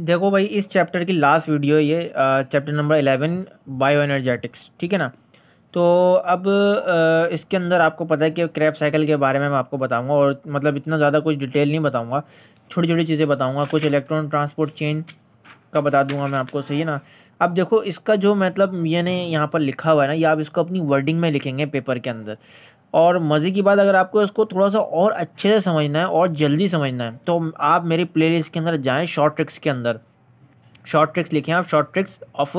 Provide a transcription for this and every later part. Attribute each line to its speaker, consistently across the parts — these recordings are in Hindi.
Speaker 1: देखो भाई इस चैप्टर की लास्ट वीडियो ये chapter number eleven bioenergetics ठीक है ना? तो अब आ, इसके अंदर आपको पता है कि क्रैप साइकिल के बारे में मैं आपको बताऊँगा और मतलब इतना ज़्यादा कुछ डिटेल नहीं बताऊँगा। छोटी छोटी चीज़ें बताऊँगा कुछ इलेक्ट्रॉन ट्रांसपोर्ट चेन का बता दूँगा मैं आपको सही है ना? अब देखो इसका जो मतलब मैंने यहाँ पर लिखा हुआ है ना ये आप इसको अपनी वर्डिंग में लिखेंगे पेपर के अंदर। और मज़े की बात अगर आपको इसको थोड़ा सा और अच्छे से समझना है और जल्दी समझना है तो आप मेरी प्लेलिस्ट के अंदर जाएँ शॉर्ट ट्रिक्स के अंदर। शॉर्ट ट्रिक्स लिखें आप short tricks of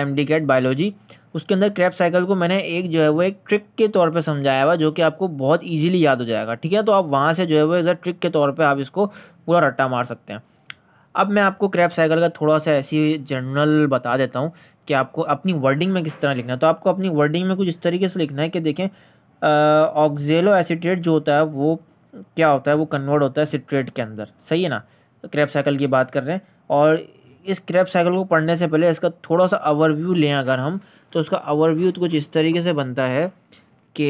Speaker 1: M D cat biology उसके अंदर क्रैप साइकिल को मैंने एक जो है वो एक ट्रिक के तौर पे समझाया हुआ, जो कि आपको बहुत इजीली याद हो जाएगा, ठीक है? तो आप वहाँ से जो है वो एज ट्रिक के तौर पे आप इसको पूरा रट्टा मार सकते हैं। अब मैं आपको क्रैप साइकिल का थोड़ा सा ऐसी जनरल बता देता हूँ कि आपको अपनी वर्डिंग में किस तरह लिखना है। तो आपको अपनी वर्डिंग में कुछ इस तरीके से लिखना है कि देखें ऑक्जेलो एसिट्रेट जो होता है, वो क्या होता है? वो कन्वर्ट होता है सिट्रेट के अंदर। सही है ना? क्रैप साइकिल की बात कर रहे हैं। और इस क्रैप साइकिल को पढ़ने से पहले इसका थोड़ा सा ओवरव्यू लें अगर हम। तो उसका ओवरव्यू तो कुछ इस तरीके से बनता है कि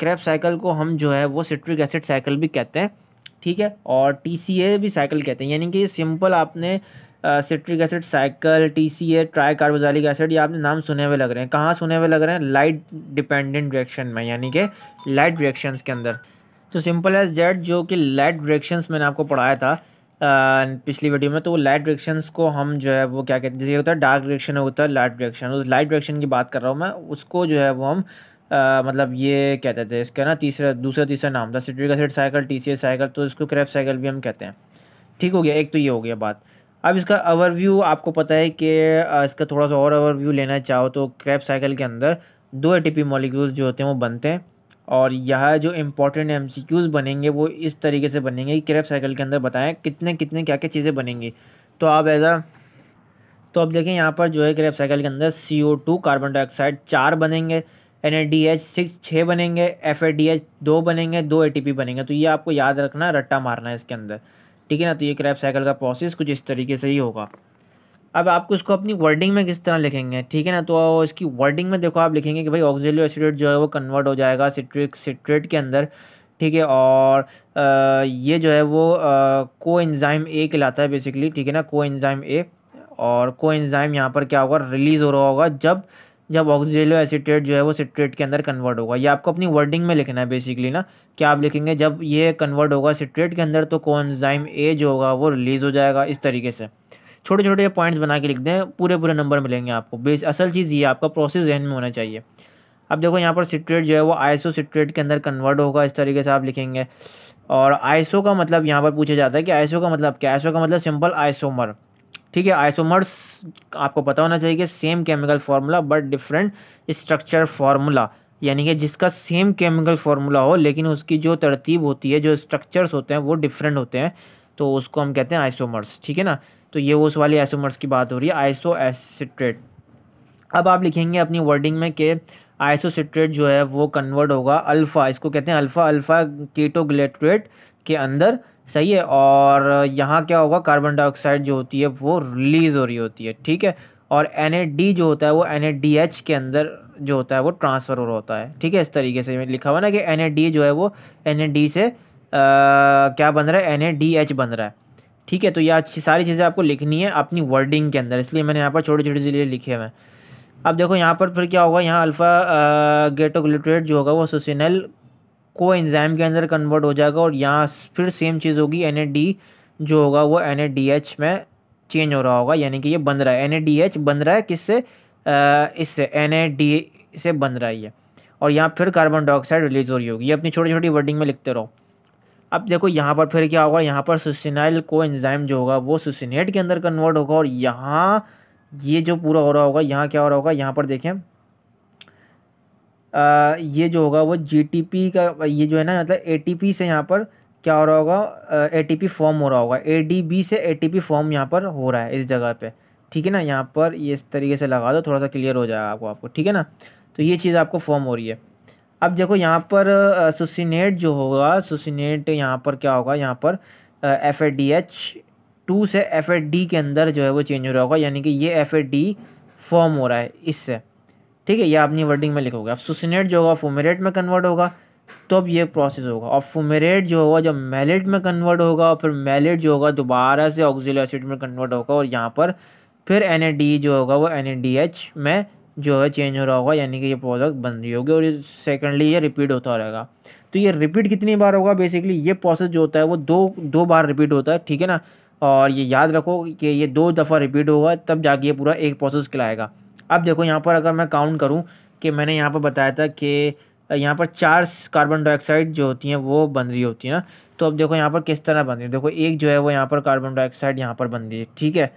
Speaker 1: क्रैप साइकिल को हम जो है वो सिट्रिक एसिड साइकिल भी कहते हैं। ठीक है? और TCA भी साइकिल कहते हैं। यानी कि सिंपल आपने citric acid cycle T C A tricarboxylic acid ये आपने नाम सुने हुए लग रहे हैं। कहाँ सुने हुए लग रहे हैं? लाइट डिपेंडेंट रिएक्शन में, यानी कि लाइट रिएक्शंस के अंदर। तो सिंपल एज जेड जो कि लाइट रिएक्शंस मैंने आपको पढ़ाया था पिछली वीडियो में तो वो लाइट रिएक्शंस को हम जो है, वो क्या कहते हैं? जैसे होता है डार्क रिएक्शन होता है लाइट रिएक्शन उस लाइट रिएक्शन की बात कर रहा हूँ मैं, उसको जो है, वो हम आ, मतलब ये कहते थे इसका ना तीसरा दूसरा तीसरा नाम था citric acid cycle T cycle तो इसको क्रैप साइकिल भी हम कहते हैं। ठीक हो गया एक तो ये हो गया बात। अब इसका ओवरव्यू आपको पता है कि इसका थोड़ा सा और ओवरव्यू लेना चाहो तो क्रैप साइकिल के अंदर दो एटीपी मॉलिक्यूल्स जो होते हैं वो बनते हैं और यह जो इम्पोर्टेंट एम बनेंगे वो इस तरीके से बनेंगे कि क्रैप साइकिल के अंदर बताएँ कितने कितने क्या क्या चीज़ें बनेंगी। तो आप एज तो अब देखें यहाँ पर जो है क्रैप साइकिल के अंदर सी कार्बन डाइऑक्साइड चार बनेंगे। N A D H six छः बनेंगे एफ़ ए डी एच दो बनेंगे दो ए टी पी बनेंगे। तो ये आपको याद रखना रट्टा मारना है इसके अंदर। ठीक है ना? तो ये क्रैप साइकिल का प्रोसेस कुछ इस तरीके से ही होगा। अब आपको इसको अपनी वर्डिंग में किस तरह लिखेंगे? ठीक है ना? तो इसकी वर्डिंग में देखो आप लिखेंगे कि भाई ऑक्सिलियो एसिडेट जो है वो कन्वर्ट हो जाएगा सिट्रिक सिट्रेट के अंदर। ठीक है? और आ, ये जो है वो को एंजाइम ए कहलाता है बेसिकली ठीक है ना? को एंजाइम ए और को एंजाइम यहाँ पर क्या होगा? रिलीज़ हो रहा होगा जब जब ऑक्सीजेलो एसिटेट जो है वो सिट्रेट के अंदर कन्वर्ट होगा। ये आपको अपनी वर्डिंग में लिखना है बेसिकली ना क्या आप लिखेंगे, जब ये कन्वर्ट होगा सिट्रेट के अंदर तो कोएंजाइम ए जो होगा वो रिलीज़ हो जाएगा इस तरीके से। छोटे छोटे पॉइंट्स बना के लिख दें पूरे पूरे नंबर मिलेंगे आपको। बेस असल चीज़ ये, आपका प्रोसेस जहन में होना चाहिए। अब देखो यहाँ पर सिट्रेट जो है वो आइसो सिट्रेट के अंदर कन्वर्ट होगा, इस तरीके से आप लिखेंगे। और आइसो का मतलब यहाँ पर पूछा जाता है कि आइसो का मतलब क्या आइसो का मतलब सिंपल आइसोमर ठीक है आइसोमर्स आपको पता होना चाहिए कि same chemical formula but different structure formula यानी कि जिसका सेम केमिकल फार्मूला हो, लेकिन उसकी जो तरतीब होती है, जो स्ट्रक्चर्स होते हैं, वो डिफरेंट होते हैं तो उसको हम कहते हैं आइसोमर्स ठीक है ना? तो ये उस वाली आइसोमर्स की बात हो रही है आइसो एसिट्रेट अब आप लिखेंगे अपनी वर्डिंग में कि आइसोसिट्रेट जो है, वो कन्वर्ट होगा अल्फ़ा इसको कहते हैं अल्फ़ा अल्फ़ा कीटोग्लेट्रेट के अंदर सही है और यहाँ क्या होगा कार्बन डाइऑक्साइड जो होती है वो रिलीज़ हो रही होती है ठीक है? और एनएडी जो होता है वो एनएडीएच के अंदर जो होता है वो ट्रांसफ़र हो रहा होता है ठीक है? इस तरीके से लिखा हुआ ना कि एनएडी जो है वो एनएडी से आ, क्या बन रहा है? एनएडीएच बन रहा है ठीक है? तो ये सारी चीज़ें आपको लिखनी है अपनी वर्डिंग के अंदर इसलिए मैंने यहाँ पर छोटे छोटे चीज़ें लिखे हुए हैं। अब देखो यहाँ पर फिर क्या होगा यहाँ अल्फ़ा गेटोग्लिट्रेट जो होगा वो सोसिनल को एंजाइम के अंदर कन्वर्ट हो जाएगा और यहाँ फिर सेम चीज़ होगी एनएडी जो होगा वो एनएडीएच में चेंज हो रहा होगा, यानी कि ये बन रहा है। एनएडीएच बन रहा है किससे? इससे एन से बन रहा है ये। और यहाँ फिर कार्बन डाइऑक्साइड रिलीज़ हो रही होगी। ये अपनी छोटी छोटी वर्डिंग में लिखते रहो। अब देखो यहाँ पर फिर क्या होगा? यहाँ पर सुसिनाइल को एंजाइम जो होगा वो सुसिनेट के अंदर कन्वर्ट होगा और यहाँ ये जो पूरा हो रहा होगा, यहाँ क्या हो रहा होगा? यहाँ पर देखें। ये जो होगा वो जीटीपी का, ये जो है ना मतलब एटीपी से यहाँ पर क्या हो रहा होगा एटीपी फॉर्म हो रहा होगा। ए से एटीपी फॉर्म यहाँ पर हो रहा है इस जगह पे। ठीक है ना, यहाँ पर ये इस तरीके से लगा दो थोड़ा सा क्लियर हो जाएगा आपको आपको। ठीक है ना? तो ये चीज़ आपको फॉर्म हो रही है। अब देखो यहाँ पर सुसिनेट जो होगा सुसिनेट यहाँ पर क्या होगा, यहाँ पर F A D H two से एफ़ ए डी के अंदर जो है वो चेंज हो रहा होगा, यानी कि ये एफ़ ए डी फॉर्म हो रहा है इससे। ठीक है, ये अपनी वर्डिंग में लिखोगे अब सुसिनेट जो होगा फूमेरेट में कन्वर्ट होगा तो अब ये प्रोसेस होगा। और फुमेरेट जो होगा, जब मेलेट में कन्वर्ट होगा, और फिर मेलेट जो होगा, दोबारा से ऑक्सिल एसिड में कन्वर्ट होगा, और यहाँ पर फिर एन जो होगा, वो एन में जो है चेंज हो रहा होगा, यानी कि ये प्रोडक्ट बन रही होगी, और सेकेंडली ये रिपीट होता रहेगा। तो ये रिपीट कितनी बार होगा? बेसिकली ये प्रोसेस जो होता है, वो दो दो बार रिपीट होता है, ठीक है ना? और ये याद रखो कि ये दो दफ़ा रिपीट होगा, तब जाके ये पूरा एक प्रोसेस कहलाएगा। अब देखो यहाँ पर अगर मैं काउंट करूँ कि मैंने यहाँ पर बताया था कि यहाँ पर चार कार्बन डाइऑक्साइड जो होती हैं वो बन रही होती हैं। तो अब देखो यहाँ पर किस तरह बन रही है? देखो एक जो है वो यहाँ पर कार्बन डाइऑक्साइड यहाँ पर बन रही है, ठीक है?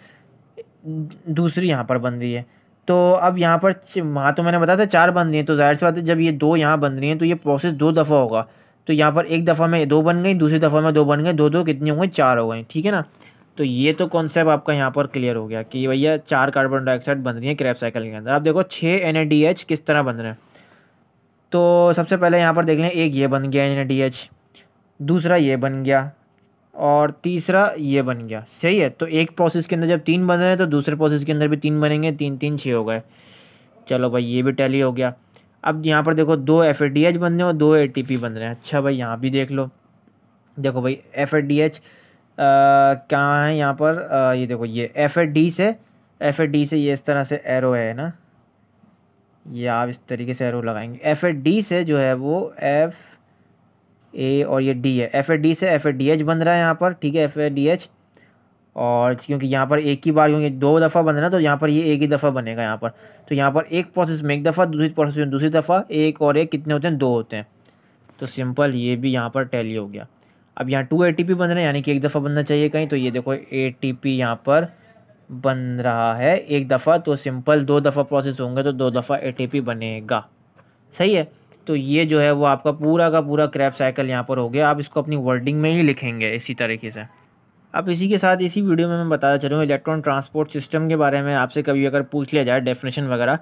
Speaker 1: दूसरी यहाँ पर बन रही है। तो अब यहाँ पर वहाँ तो मैंने बताया था चार बन रही हैं तो ज़ाहिर सी बात है जब ये दो यहाँ बन रही हैं तो ये प्रोसेस दो दफ़ा होगा। तो यहाँ पर एक दफ़ा में दो बन गई, दूसरी दफ़ा में दो बन गए दो दो कितनी हो गई? चार हो गई, ठीक है ना? तो ये तो कॉन्सेप्ट आपका यहाँ पर क्लियर हो गया कि भैया चार कार्बन डाइऑक्साइड बन रही है क्रैप साइकिल के अंदर। आप देखो छः एन किस तरह बन रहे हैं। तो सबसे पहले यहाँ पर देख लें, एक ये बन गया एनएडीएच दूसरा ये बन गया, और तीसरा ये बन गया। सही है? तो एक प्रोसेस के अंदर जब तीन बन रहे हैं तो दूसरे प्रोसेस के अंदर भी तीन बनेंगे, तीन तीन छः हो गए। चलो भाई, ये भी टैली हो गया। अब यहाँ पर देखो, दो एफ़ बन रहे हैं और दो एटीपी बन रहे हैं। अच्छा भाई, यहाँ भी देख लो। देखो भाई एफ़ कहाँ है यहाँ पर? आ, ये देखो ये एफ़ डी से एफ़ डी से ये इस तरह से एरो है ना? ये आप इस तरीके से एरो लगाएँगे। एफ़ डी से जो है वो एफ़ ए और ये डी है। एफ़ डी से एफ़ डी एच बन रहा है यहाँ पर ठीक है एफ़ डी एच और क्योंकि यहाँ पर एक ही बार क्योंकि दो दफ़ा बन रहा है तो यहाँ पर ये एक ही दफ़ा बनेगा यहाँ पर। तो यहाँ पर एक प्रोसेस में एक दफ़ा दूसरी प्रोसेस में दूसरी दफ़ा एक और एक कितने होते हैं? दो होते हैं। तो सिंपल ये भी यहाँ पर टैली हो गया। अब यहाँ टू ए टी पी बन रहे हैं, यानी कि एक दफ़ा बनना चाहिए कहीं तो ये देखो ए टी पी यहाँ पर बन रहा है एक दफ़ा तो सिंपल दो दफ़ा प्रोसेस होंगे तो दो दफ़ा ए टी पी बनेगा। सही है? तो ये जो है वो आपका पूरा का पूरा क्रैप साइकिल यहाँ पर हो गया। आप इसको अपनी वर्डिंग में ही लिखेंगे इसी तरीके से। अब इसी के साथ इसी वीडियो में मैं बताता चलूँ इलेक्ट्रॉन ट्रांसपोर्ट सिस्टम के बारे में। आपसे कभी अगर पूछ लिया जाए डेफिनेशन वगैरह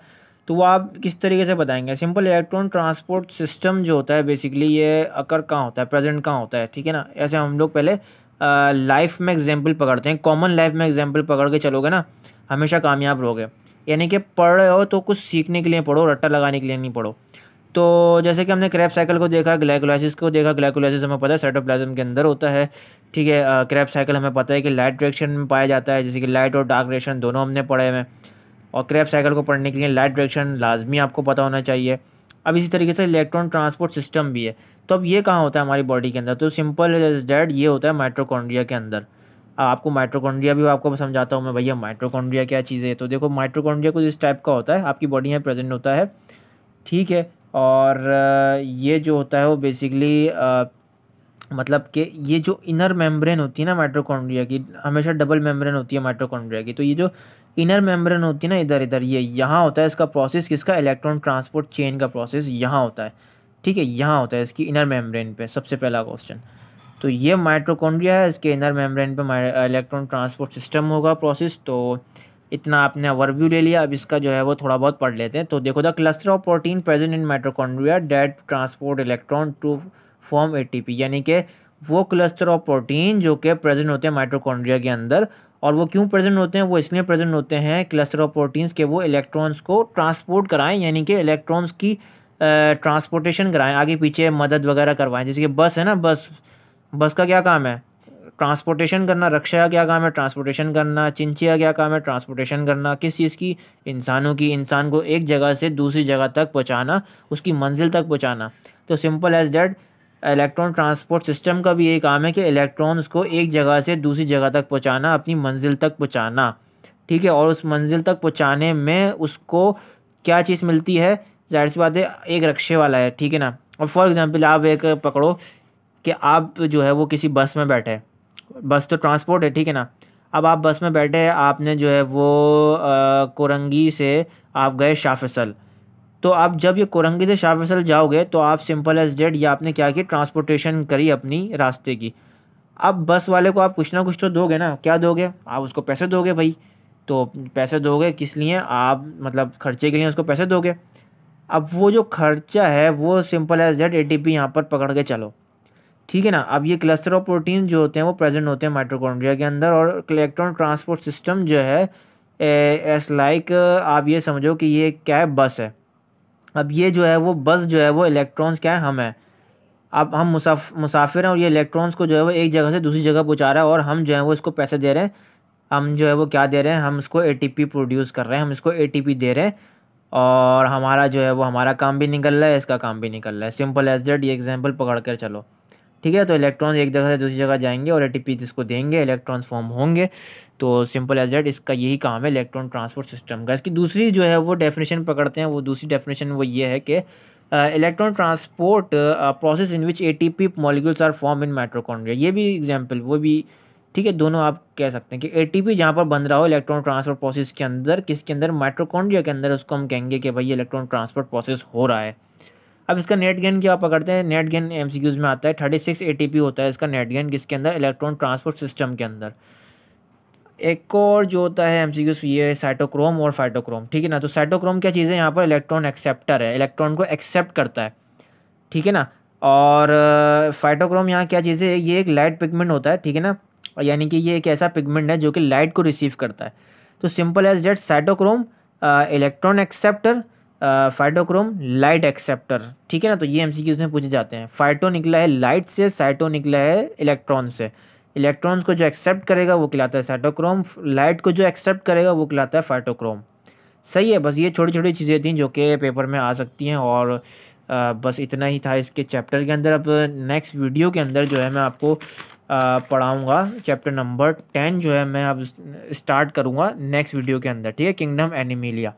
Speaker 1: तो वो आप किस तरीके से बताएँगे? सिंपल इलेक्ट्रॉन ट्रांसपोर्ट सिस्टम जो होता है बेसिकली ये अकर कहाँ होता है? प्रेजेंट कहाँ होता है? ठीक है ना? ऐसे हम लोग पहले लाइफ में एग्ज़ाम्पल पकड़ते हैं। कॉमन लाइफ में एग्ज़ाम्पल पकड़ के चलोगे ना, हमेशा कामयाब रहोगे। यानी कि पढ़ रहे हो तो कुछ सीखने के लिए पढ़ो, रट्टा लगाने के लिए नहीं पढ़ो। तो जैसे कि हमने क्रैप साइकिल को देखा ग्लाइकोलाइसिस को देखा ग्लाइकोलाइसिस हमें पता है साइटोप्लाज्म के अंदर होता है। ठीक है क्रैप साइकिल हमें पता है कि लाइट डायरेक्शन में पाया जाता है, जैसे कि लाइट और डार्क डायरेक्शन दोनों हमने पढ़े हुए और क्रैप साइकिल को पढ़ने के लिए लाइट डायरेक्शन लाजमी आपको पता होना चाहिए। अब इसी तरीके से इलेक्ट्रॉन ट्रांसपोर्ट सिस्टम भी है। तो अब ये कहाँ होता है हमारी बॉडी के अंदर? तो सिंपल डेड ये होता है माइट्रोकॉन्ड्रिया के अंदर। आपको माइट्रोकॉन्ड्रिया भी आपको समझाता हूँ मैं, भैया माइट्रोकॉन्ड्रिया क्या चीज़ है? तो देखो माइट्रोकॉन्ड्रिया कुछ इस टाइप का होता है। आपकी बॉडी में प्रेजेंट होता है। ठीक है? और ये जो होता है वो बेसिकली मतलब कि ये जो इनर मेम्ब्रेन होती है ना माइट्रोकॉन्ड्रिया की, हमेशा डबल मेम्ब्रेन होती है माइट्रोकॉन्ड्रिया की तो ये जो इनर मेम्ब्रेन होती है ना इधर इधर, ये यहाँ होता है, इसका प्रोसेस किसका? इलेक्ट्रॉन ट्रांसपोर्ट चेन का प्रोसेस यहाँ होता है। ठीक है, यहाँ होता है इसकी इनर मेम्ब्रेन पे, सबसे पहला क्वेश्चन तो ये माइट्रोकॉन्ड्रिया है, इसके इनर मेम्ब्रेन पे इलेक्ट्रॉन ट्रांसपोर्ट सिस्टम होगा प्रोसेस तो इतना आपने ओवरव्यू ले लिया, अब इसका जो है वो थोड़ा बहुत पढ़ लेते हैं। तो देखो the cluster of protein present in mitochondria that transport electron to form ATP यानी कि वो क्लस्टर ऑफ़ प्रोटीन जो कि प्रेजेंट होते हैं माइट्रोकॉन्ड्रिया के अंदर, और वो क्यों प्रेजेंट होते हैं? वो इसलिए प्रेजेंट होते हैं क्लस्टर ऑफ़ प्रोटीन्स के वो इलेक्ट्रॉन्स को ट्रांसपोर्ट कराएँ, यानी कि इलेक्ट्रॉन्स की ट्रांसपोर्टेशन कराएँ, आगे पीछे मदद वगैरह करवाएँ। जैसे कि बस है ना, बस बस का क्या काम है? ट्रांसपोर्टेशन करना, रक्षा का क्या काम है? ट्रांसपोर्टेशन करना, चिंचिया क्या काम है? ट्रांसपोर्टेशन करना, किस चीज़ की? इंसानों की, इंसान को एक जगह से दूसरी जगह तक पहुँचाना, उसकी मंजिल तक पहुँचाना। तो simple as that electron transport system का भी यही काम है कि इलेक्ट्रॉन्स को एक जगह से दूसरी जगह तक पहुँचाना, अपनी मंजिल तक पहुँचाना। ठीक है? और उस मंजिल तक पहुँचाने में उसको क्या चीज़ मिलती है? ज़ाहिर सी बात है, एक रक्षे वाला है, ठीक है ना? और फॉर एग्ज़ाम्पल आप एक पकड़ो कि आप जो है वो किसी बस में बैठे बस तो ट्रांसपोर्ट है, ठीक है ना? अब आप बस में बैठे आपने जो है वो कोरंगी से आप गए शाफसल। तो आप जब ये कोरंगी से शाफसल जाओगे तो आप सिंपल एज डेट या आपने क्या किया? ट्रांसपोर्टेशन करी अपनी रास्ते की। अब बस वाले को आप कुछ ना कुछ तो दोगे ना, क्या दोगे? आप उसको पैसे दोगे भाई। तो पैसे दोगे किस लिए? आप मतलब खर्चे के लिए उसको पैसे दोगे। अब वो जो खर्चा है, वो simple as that A T P यहाँ पर पकड़ के चलो। ठीक है ना? अब ये क्लस्टर ऑफ़ प्रोटीन जो होते हैं, वो प्रेजेंट होते हैं माइट्रोकॉन्ड्रिया के अंदर और इलेक्ट्रॉन ट्रांसपोर्ट सिस्टम जो है एस लाइक आप ये समझो कि ये क्या है? बस है। अब ये जो है, वो बस जो है, वो इलेक्ट्रॉन्स क्या है, हम हैं। अब हम मुसाफ, मुसाफिर हैं और ये इलेक्ट्रॉन्स को जो है, वो एक जगह से दूसरी जगह पहुँचा रहा है और हम जो है, वो इसको पैसे दे रहे हैं। हम जो है, वो क्या दे रहे हैं, हम इसको ए प्रोड्यूस कर रहे हैं, हम इसको एटीपी दे रहे हैं और हमारा जो है, वो हमारा काम भी निकल रहा है, इसका काम भी निकल रहा है। सिंपल एज डेट ये एग्ज़ाम्पल पकड़ कर चलो। ठीक है तो इलेक्ट्रॉन्स एक जगह से दूसरी जगह जाएँगे और एटीपी जिसको देंगे इलेक्ट्रॉन्स फॉर्म होंगे। तो सिंपल एज डेट इसका यही काम है इलेक्ट्रॉन ट्रांसपोर्ट सिस्टम का। इसकी दूसरी जो है, वो डेफिनेशन पकड़ते हैं। वो दूसरी डेफिनेशन वो ये है कि electron transport process in which a molecules are form in mitochondria ये भी एग्ज़ाम्पल वो भी, ठीक है, दोनों आप कह सकते हैं कि ए टी पी जहाँ पर बन रहा हो इलेक्ट्रॉन ट्रांसपोर्ट प्रोसेस के अंदर, किसके अंदर? माइट्रोकॉन्ड्रिया के अंदर उसको हम कहेंगे कि भाई इलेक्ट्रॉन ट्रांसपोर्ट प्रोसेस हो रहा है। अब इसका नेट गेन क्या पकड़ते हैं? नेट गेन एम में आता है, थर्टी सिक्स होता है इसका नेट गेन किसके अंदर? इलेक्ट्रॉन ट्रांसपोर्ट सिस्टम के अंदर। एक और जो होता है एम ये साइटोक्रोम और फाइटोक्रोम ठीक है ना? तो साइटोक्रोम क्या चीज़ है? यहाँ पर इलेक्ट्रॉन एक्सेप्टर है इलेक्ट्रॉन को एक्सेप्ट करता है, ठीक है ना? और फाइटोक्रोम यहाँ क्या चीज़ है? ये एक लाइट पिगमेंट होता है, ठीक है ना? यानी कि ये एक ऐसा पिगमेंट है जो कि लाइट को रिसीव करता है। तो simple as that cytochrome electron acceptor phytochrome light acceptor ठीक है ना? तो ये एम में पूछे जाते हैं। फाइटो निकला है लाइट से साइटो निकला है इलेक्ट्रॉन से। इलेक्ट्रॉन्स को जो एक्सेप्ट करेगा, वो कहलाता है साइटोक्रोम लाइट को जो एक्सेप्ट करेगा, वो कहलाता है फाइटोक्रोम सही है, बस ये छोटी छोटी चीज़ें थी जो कि पेपर में आ सकती हैं और बस इतना ही था इसके चैप्टर के अंदर। अब नेक्स्ट वीडियो के अंदर जो है मैं आपको पढ़ाऊँगा। चैप्टर नंबर टेन जो है मैं अब स्टार्ट करूँगा नेक्स्ट वीडियो के अंदर, ठीक है? Kingdom Animalia